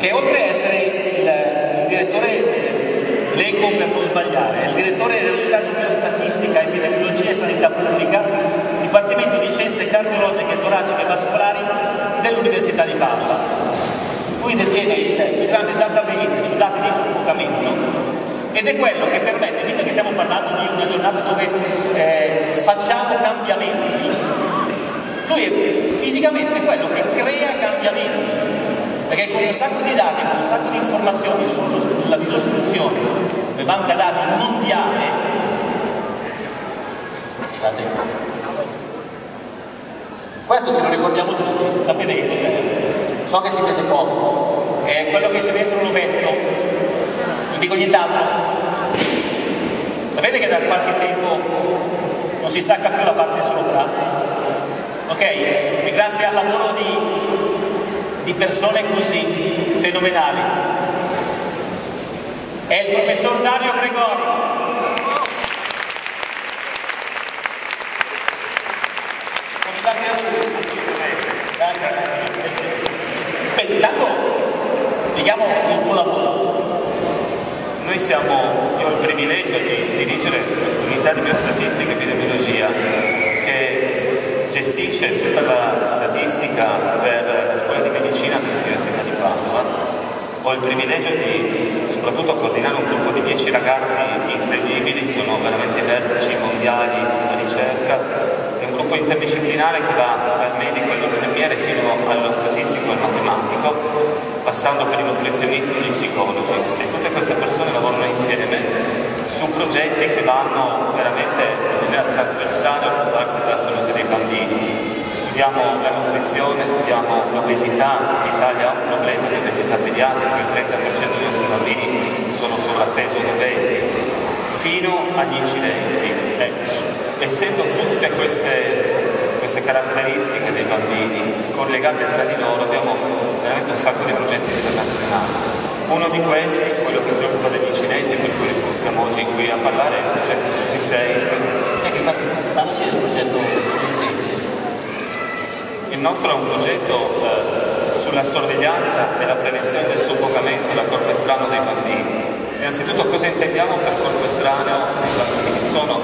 Perché oltre a essere il, direttore, l'ECO per non sbagliare, è il direttore dell'unità di biostatistica, epidemiologia e sanità pubblica, Dipartimento di Scienze Cardiologiche, Toraciche e Vascolari dell'Università di Padova. Lui detiene il, il grande database su dati di soffocamento ed è quello che permette, visto che stiamo parlando di una giornata dove eh, facciamo cambiamenti, lui è fisicamente quello che crea cambiamenti, perché con un sacco di dati, con un sacco di informazioni sulla disostruzione, le banca dati mondiale, questo ce lo ricordiamo tutti, sapete che cos'è? So che si vede poco, è quello che c'è dentro l'ovetto, vi dico nient'altro. Sapete che da qualche tempo non si stacca più la parte sopra? Ok? E grazie al lavoro di, di persone così fenomenali. È il professor Dario Gregori. Beh, intanto spieghiamo il tuo lavoro. Noi siamo, io ho il privilegio di dirigere questa unità di biostatistica e epidemiologia che gestisce tutta la statistica per medicina dell'Università di Padova. Ho il privilegio di soprattutto coordinare un gruppo di 10 ragazzi incredibili, sono veramente vertici mondiali della ricerca gruppo interdisciplinare che va dal medico all'infermiere fino allo statistico e al matematico, passando per i nutrizionisti e gli psicologi. E tutte queste persone lavorano insieme su progetti che vanno veramente in maniera trasversale a occuparsi della salute. Studiamo la nutrizione, studiamo l'obesità, l'Italia ha un problema di obesità pediatrica, il 30% dei nostri bambini sono sovrappeso ed obesi, fino agli incidenti. Eh, essendo tutte queste, queste, caratteristiche dei bambini collegate tra di loro abbiamo veramente un sacco di progetti internazionali. Uno di questi, quello che si occupa degli incidenti, per cui siamo oggi qui a parlare, è il progetto Susi Safe. Ecco, infatti, parlaci del progetto Susi Safe. Il nostro è un progetto eh, sulla sorveglianza e la prevenzione del soffocamento da corpo estraneo dei bambini. Innanzitutto cosa intendiamo per corpo estraneo dei bambini? Sono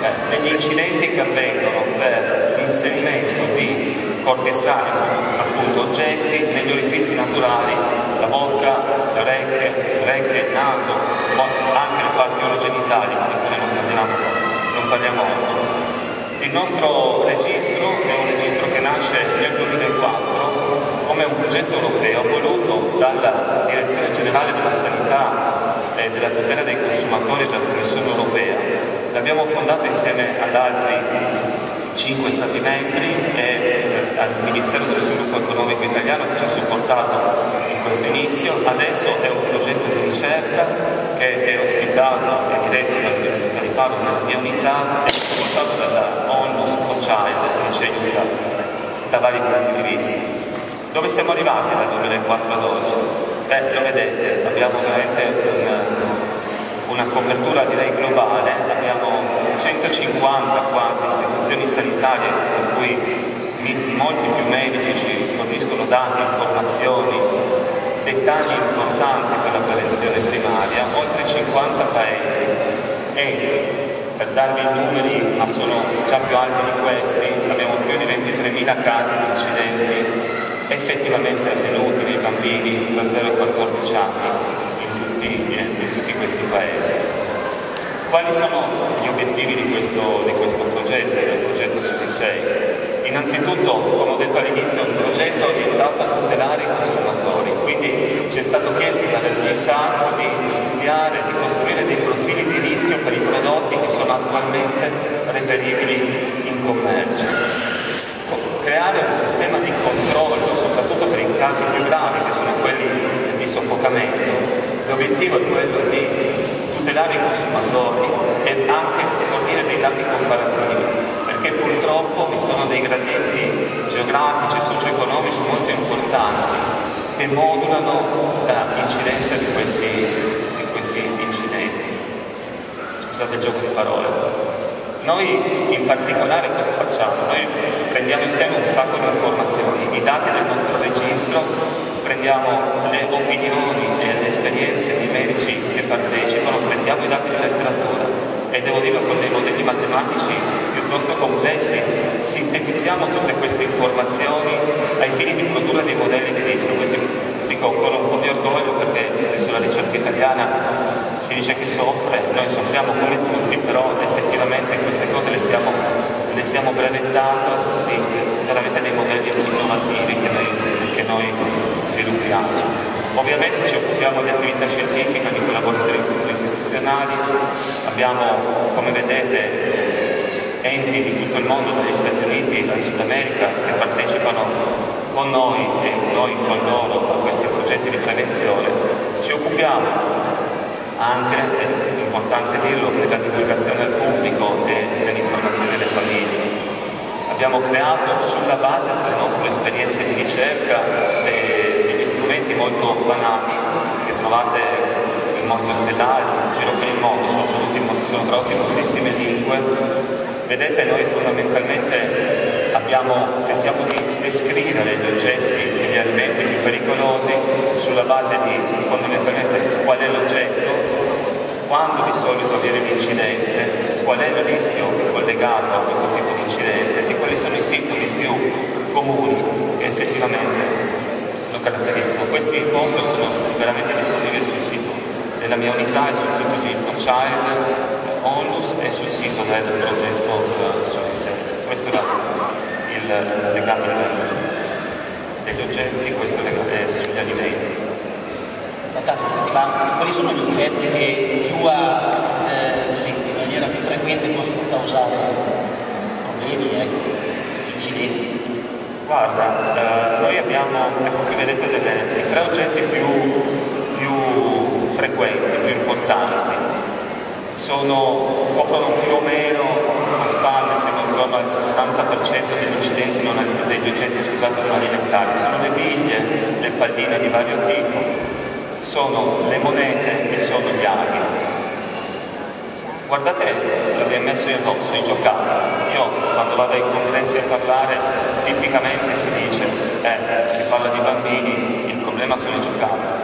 eh, degli incidenti che avvengono per l'inserimento di corpi estranei, appunto oggetti, negli orifizi naturali, la bocca, le orecchie, orecchie, il naso, anche le parti orogenitali, ma di cui non parliamo, non parliamo oggi. Il nostro registro è un nasce nel 2004 come un progetto europeo voluto dalla Direzione Generale della Sanità e della tutela dei consumatori della Commissione Europea L'abbiamo fondato insieme ad altri cinque Stati membri e al Ministero dello Sviluppo Economico Italiano che ci ha supportato in questo inizio. Adesso è un progetto di ricerca che è ospitato e diretto dall'Università di Padova nella mia unità e supportato dalla ONU Child che ci aiuta da vari punti di vista. Dove siamo arrivati dal 2004 ad oggi? Beh, lo vedete, abbiamo veramente un una copertura direi globale, abbiamo 150 quasi istituzioni sanitarie, per cui molti più medici ci forniscono dati, informazioni, dettagli importanti per la prevenzione primaria, oltre 50 paesi e per darvi i numeri, ma sono già più alti di questi, abbiamo più di 23.000 casi di incidenti effettivamente avvenuti nei bambini tra 0 e 14 anni tutti, in tutti questi paesi. Quali sono gli obiettivi di questo, di questo progetto, del progetto Susi 6? Innanzitutto, come ho detto all'inizio, è un progetto scusate il gioco di parole. Noi in particolare cosa facciamo? Noi prendiamo insieme un sacco di informazioni, i dati del nostro registro, prendiamo le opinioni e le esperienze di medici che partecipano, prendiamo i dati della letteratura e devo dire con dei modelli matematici piuttosto complessi sintetizziamo tutte queste informazioni ai fini di produrre dei modelli di rischio. Questo dico con un po' di orgoglio perché spesso la ricerca italiana si dice che soffre, noi soffriamo come tutti, però effettivamente queste cose le stiamo, le stiamo brevettando, veramente dei modelli innovativi che noi, che noi sviluppiamo. Ovviamente ci occupiamo di attività scientifica, di collaborazioni istituzionali, abbiamo come vedete enti di tutto il mondo, dagli Stati Uniti al Sud America, che partecipano con noi e noi con loro a questi progetti di prevenzione. Ci occupiamo anche, è importante dirlo, della divulgazione al pubblico e dell'informazione alle famiglie. Abbiamo creato sulla base delle nostre esperienze di ricerca degli strumenti molto banali che trovate in molti ospedali, in giro per il mondo, sono sono tradotti in moltissime lingue. Vedete, noi fondamentalmente abbiamo, tentiamo di descrivere gli oggetti e gli alimenti più pericolosi sulla base di fondamentalmente qual è l'oggetto, quando di solito avviene l'incidente, qual è il rischio collegato a questo tipo di incidente e quali sono i sintomi più comuni che effettivamente lo caratterizzano. Questi poster sono veramente disponibili sul sito della mia unità e sul sito di Child, Onlus e sul sito del progetto uh, Susi Questo era il legame degli oggetti, questo è sugli alimenti. Fantastico, senti, ma quali sono gli oggetti che più a, eh, così, in maniera più frequente possono causare problemi, ecco, incidenti? Guarda, eh, noi abbiamo, ecco qui vedete delle, i tre oggetti più, più frequenti, più importanti. Sono, coprono più o meno a spalle, siamo intorno al 60% degli incidenti non, degli oggetti scusate, non alimentari. Sono le biglie, le palline di vario tipo, sono le monete e sono gli aghi. Guardate, l'abbiamo messo io sui giocattoli. Io quando vado ai congressi a parlare, tipicamente si dice, eh, si parla di bambini, il problema sono i giocattoli.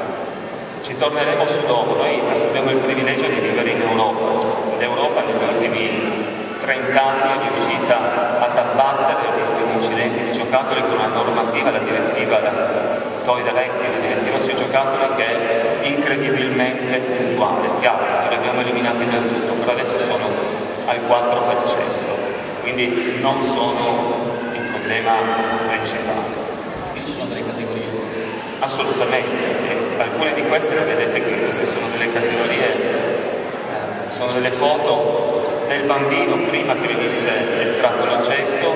Torneremo su dopo, noi abbiamo il privilegio di vivere in Europa. L'Europa negli ultimi 30 anni è riuscita ad abbattere il rischio di incidenti di giocattoli con una normativa, la direttiva, la Toy Directive, la direttiva sui giocattoli che è incredibilmente puntuale. Chiaro, li abbiamo eliminati del tutto, però adesso sono al 4%, quindi non sono il problema principale. Ci sono delle categorie? Assolutamente, e alcune di queste le vedete qui, queste sono delle categorie, eh, sono delle foto del bambino prima che venisse estratto l'oggetto,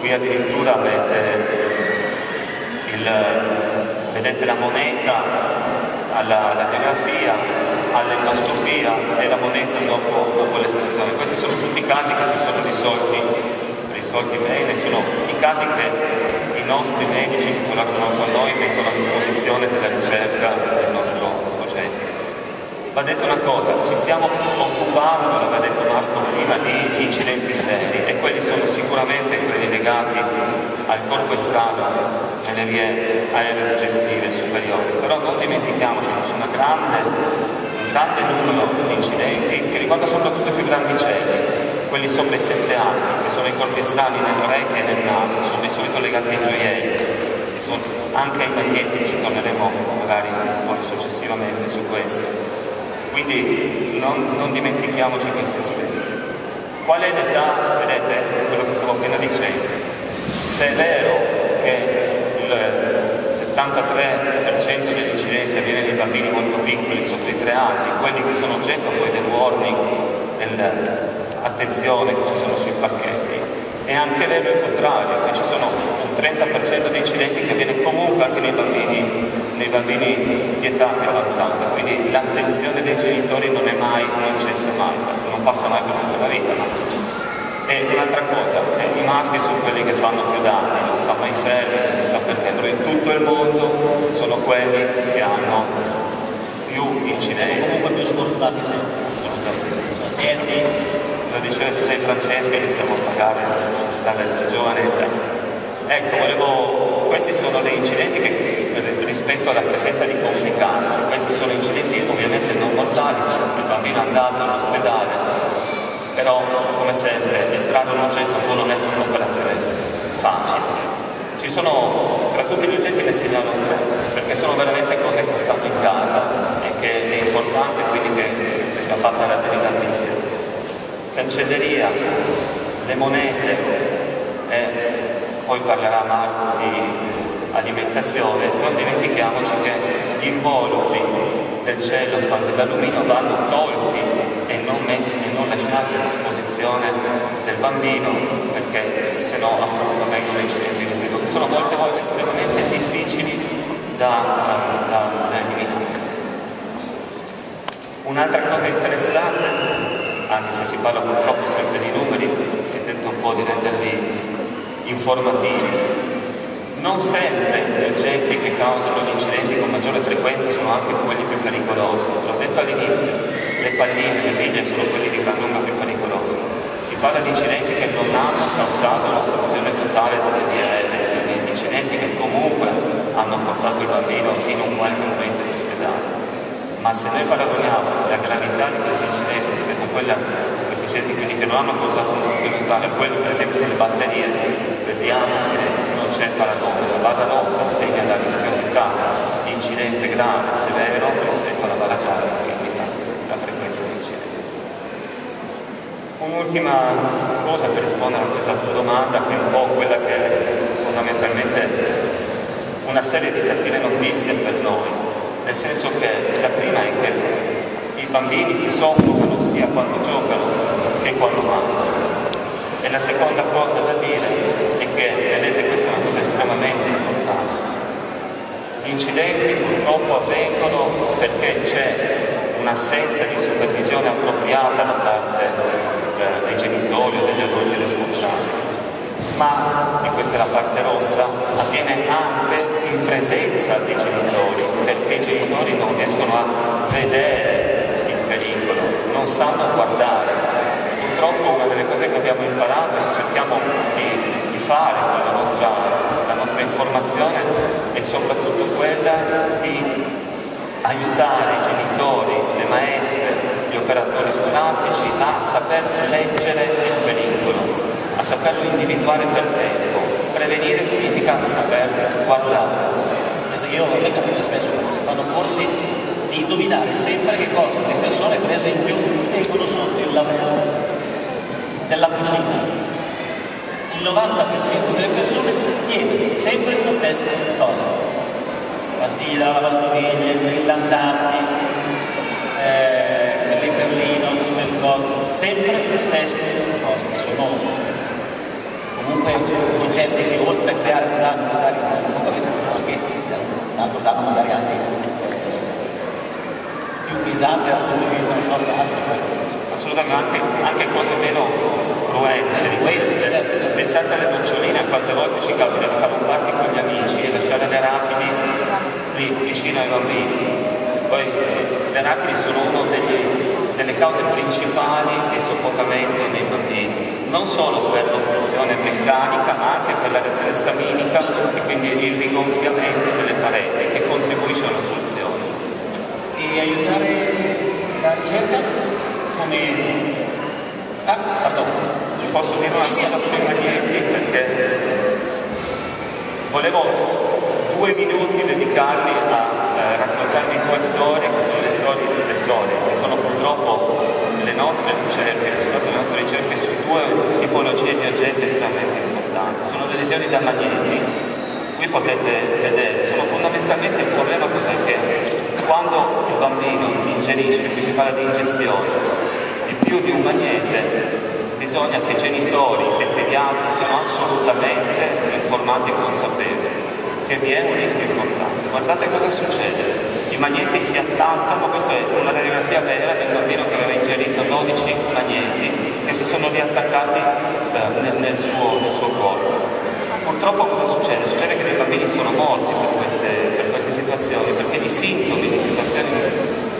qui addirittura avete il, vedete la moneta alla, biografia, all'endoscopia e la moneta dopo, dopo l'estrazione. Questi sono tutti i casi che si sono risolti, risolti bene, sono i casi che nostri medici che collaborano con noi mettono a disposizione della ricerca del nostro progetto. Va detto una cosa, ci stiamo occupando, l'aveva detto Marco prima, di incidenti seri e quelli sono sicuramente quelli legati al corpo estraneo nelle vie aerogestive superiori, però non dimentichiamoci che c'è una grande, un grande numero di incidenti che riguarda soprattutto i più grandicelli, quelli sopra i 7 anni, che sono i corpi strani nell'orecchio e nel naso, sono di solito legati ai gioielli, anche ai magneti, ci torneremo magari poi successivamente su questo. Quindi non, non dimentichiamoci questi aspetti. Qual è l'età? Vedete quello che stavo appena dicendo. Se è vero che il 73% degli incidenti avviene nei bambini molto piccoli, sotto i tre anni, quelli che sono oggetto poi del warning, dell'attenzione che ci sono sui pacchetti, è anche vero il contrario, che ci sono un 30% di incidenti che avviene comunque anche nei bambini, nei bambini di età più avanzata, quindi l'attenzione dei genitori non è mai, non cessa mai, non passa mai per tutta la vita. E un'altra cosa, i maschi sono quelli che fanno più danni, non sta mai fermi, non si sa perché, però in tutto il mondo sono quelli che hanno più incidenti. Sono comunque più sfortunati sempre. Assolutamente. Basketti. Diceva Giuseppe Francesco, iniziamo a pagare dalle giovane età. Ecco, volevo, questi sono dei incidenti che rispetto alla presenza di complicanze, questi sono incidenti ovviamente non mortali, il bambino è andato all'ospedale però come sempre estrarre un oggetto può non essere un'operazione facile. Ci sono tra tutti gli oggetti ne segnalo tre, perché sono veramente cose che stanno in casa e che è importante quindi che va fatta la delicata insieme. Cancelleria, le monete e poi parlerà Marco di alimentazione, non dimentichiamoci che gli involucri del cielo fatti d'alluminio vanno tolti e non messi e non lasciati a disposizione del bambino perché se no appunto vengono incidenti di rischio che sono molte volte estremamente difficili da, da, da eliminare. Un'altra cosa interessante, anche se si parla purtroppo sempre di numeri, si tenta un po' di renderli informativi, non sempre gli oggetti che causano gli incidenti con maggiore frequenza sono anche quelli più pericolosi. L'ho detto all'inizio, le palline, le miglia sono quelli di gran lunga più pericolosi. Si parla di incidenti che non hanno causato l'ostruzione totale delle DL, quindi incidenti che comunque hanno portato il bambino in un qualche momento in ospedale. Ma se noi paragoniamo la gravità di questi incidenti rispetto a quella questi incidenti quindi che non hanno causato un'ostruzione totale, a quello per esempio delle batterie, vediamo che c'è il paragone, la barra rossa segna la rischiosità di incidente grave, severo rispetto alla barra gialla, quindi la, la frequenza di incidente. Un'ultima cosa per rispondere a questa tua domanda, che è un po' quella che è fondamentalmente una serie di cattive notizie per noi, nel senso che la prima è che i bambini si soffocano sia quando giocano che quando mangiano. E la seconda cosa da dire è che, vedete, questa è una cosa estremamente importante. Gli incidenti purtroppo avvengono perché c'è un'assenza di supervisione appropriata da parte eh, dei genitori o degli adulti responsabili. Ma, e questa è la parte rossa, avviene anche in presenza dei genitori, perché i genitori non riescono a vedere non sanno guardare purtroppo una delle cose che abbiamo imparato e che cerchiamo di, di fare con la nostra, la nostra informazione è soprattutto quella di aiutare i genitori, le maestre, gli operatori scolastici a saper leggere il pericolo, a saperlo individuare per tempo. Prevenire significa saper guardare. Io vorrei capire spesso si fanno corsi di indovinare sempre che cosa le persone per esempio tengono sotto il lavello della cucina. Il 90% delle persone chiede sempre le stesse cose. Pastiglie da lavastoviglie, brillantanti, eh, il supercotto, sempre le stesse cose, che sono comunque oggetti che oltre a creare un danno magari magari anche un danno magari anche pesante dal punto di vista non so, gastrico, assolutamente anche, anche cose meno cruente. Pensate alle noccioline, quante volte ci capita di fare un party con gli amici e lasciare le arachidi lì vicino ai bambini. Poi le arachidi sono una delle cause principali di soffocamento nei bambini, non solo per l'ostruzione meccanica ma anche per la reazione staminica e quindi il rigonfiamento delle pareti che contribuisce all'ostruzione. E aiutare la ricerca come... Ah, pardon, posso dire una sì, cosa sì, sui magneti perché volevo due minuti dedicarli a eh, raccontarvi due storie che sono le storie, le storie che sono purtroppo le nostre ricerche, il risultato delle nostre ricerche su due tipologie di oggetti estremamente importanti. Sono le lesioni da magneti, qui potete vedere, sono fondamentalmente il problema cos'è che quando il bambino ingerisce, qui si parla di ingestione, più di un magnete bisogna che genitori e pediatri siano assolutamente informati e consapevoli che vi è un rischio importante. Guardate cosa succede. I magneti si attaccano, questa è una radiografia vera di un bambino che aveva ingerito 12 magneti che si sono riattaccati eh, nel, nel, suo, nel, suo, corpo. Purtroppo cosa succede? Succede che dei bambini sono morti per queste, per queste situazioni, perché i sintomi di situazioni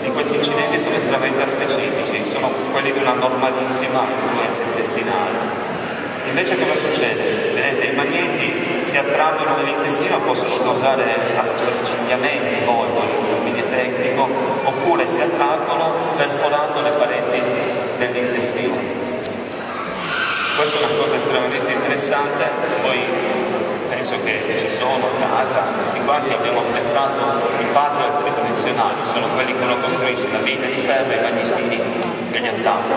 di questi incidenti sono estremamente specifici, sono quelli di una normalissima influenza intestinale. Invece cosa succede? Vedete, i magneti si attraggono nell'intestino, possono causare accigliamenti, volvoli, termine tecnico, oppure si attraggono perforando le pareti dell'intestino. Questa è una cosa estremamente interessante, poi penso che ci sono a casa, tutti quanti abbiamo apprezzato i puzzle tridimensionali, sono quelli che uno costruisce, la vita di ferro e i magnetini che li attacca.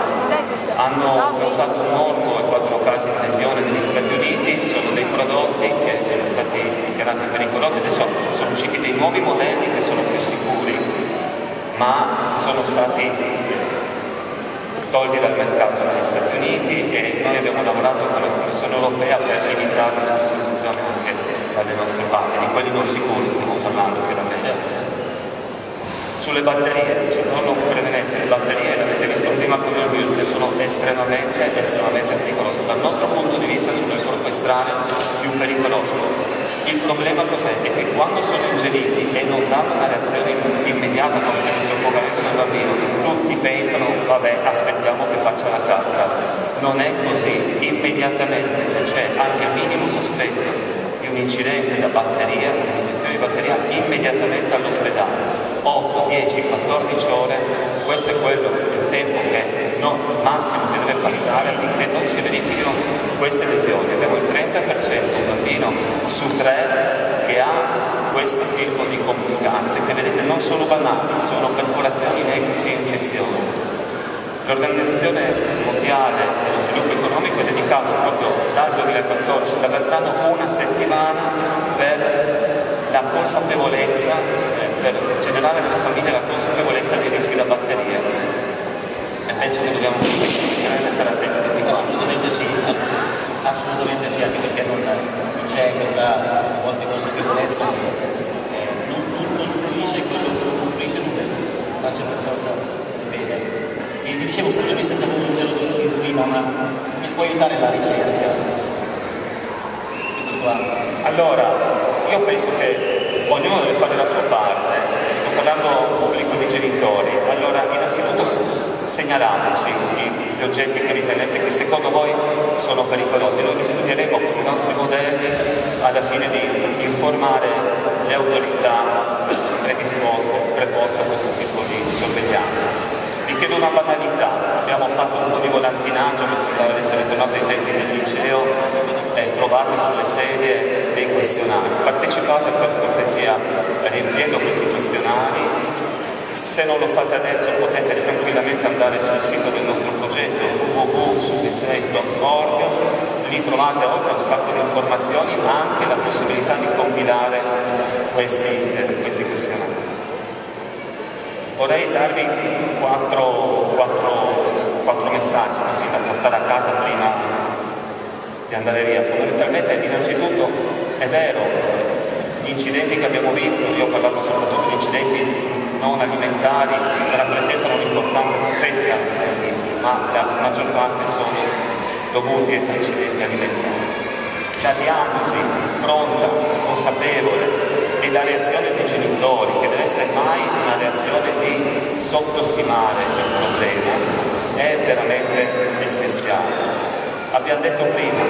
Hanno causato morto e quattro casi di lesione negli Stati Uniti, sono dei prodotti che sono stati dichiarati pericolosi, adesso sono usciti dei nuovi modelli che sono più sicuri, ma sono stati tolti dal mercato negli Stati Uniti e noi abbiamo lavorato con la Commissione europea per limitare la distribuzione dalle nostre parti, di quelli non sicuri stiamo parlando chiaramente. Sulle batterie, ci torno brevemente, le batterie, l'avete visto prima con il Wilson, sono estremamente, estremamente pericolose. Dal nostro punto di vista sono il corpo estraneo più pericoloso il problema cos'è? È che quando sono ingeriti e non danno una reazione immediata come per il soffocamento del bambino, tutti pensano, vabbè, aspettiamo che faccia la cacca. Non è così. Immediatamente, se c'è anche il minimo sospetto un incidente da batteria, un'ingestione di batteria, immediatamente all'ospedale. 8, 10, 14 ore, questo è quello, il tempo che no, massimo che deve passare affinché non si verifichino queste lesioni. Abbiamo il 30% un bambino su tre che ha questo tipo di complicanze, che vedete non sono banali, sono perforazioni, e infezioni. L'Organizzazione Mondiale dello Sviluppo Economico è dedicato proprio dal 2014, da quest'anno, una settimana per la consapevolezza, eh, per generare nelle famiglie la consapevolezza dei rischi da batterie. E penso che dobbiamo stare attenti di Assolutamente sì, assolutamente sì, anche perché non, c'è questa a volte consapevolezza che eh, non, non costruisce quello che non costruisce non deve, faccia per forza bene. E ti dicevo, scusami se te lo prima, ma mi può aiutare la ricerca? Allora, io penso che ognuno deve fare la sua parte, sto parlando a un pubblico di genitori, allora innanzitutto segnalateci gli oggetti che ritenete che secondo voi sono pericolosi, noi li studieremo con i nostri modelli alla fine di informare le autorità predisposte, preposte a questo tipo di sorveglianza. Vi chiedo una banalità, abbiamo di volantinaggio, mi sembra di essere ai tempi del liceo, eh, trovate sulle sedie dei questionari. Partecipate per cortesia riempiendo questi questionari. Se non lo fate adesso potete tranquillamente andare sul sito del nostro progetto www.sudisafe.org, lì trovate oltre a un sacco di informazioni anche la possibilità di compilare questi, eh, questi questionari. Vorrei darvi quattro, quattro, quattro messaggi così da portare a casa prima di andare via. Fondamentalmente, innanzitutto, è vero, gli incidenti che abbiamo visto, io ho parlato soprattutto di incidenti non alimentari, rappresentano un'importante fetta del rischio, ma la maggior parte sono dovuti a incidenti alimentari. La diagnosi pronta, consapevole, e la reazione dei genitori, che deve essere mai una reazione di sottostimare il problema, è veramente essenziale. Abbiamo detto prima,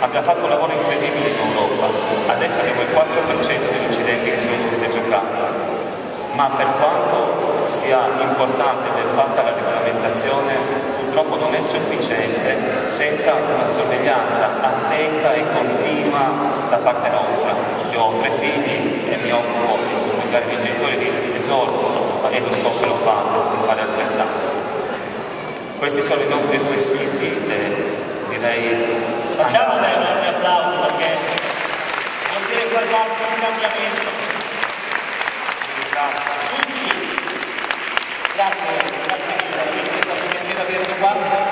abbiamo fatto un lavoro incredibile in Europa, adesso abbiamo il 4% degli incidenti che sono dovuti a giocare, ma per quanto sia importante ben fatta la regolamentazione, purtroppo non è sufficiente senza una sorveglianza attenta e continua da parte nostra. Io ho tre figli e mi occupo di sorvegliare i miei genitori di esorto e lo so che lo fanno, di fare altrettanto. Questi sono i nostri due siti, eh, direi... Facciamo un enorme applauso perché vuol dire guardare un cambiamento. Tutti. Grazie, grazie mille, è stato un piacere averti qua.